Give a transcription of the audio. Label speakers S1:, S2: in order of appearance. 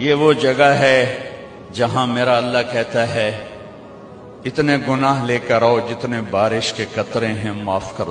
S1: یہ وہ جگہ ہے جہاں میرا اللہ کہتا ہے، اتنے گناہ لے کر آؤ جتنے بارش کے قطرے ہیں، معاف کر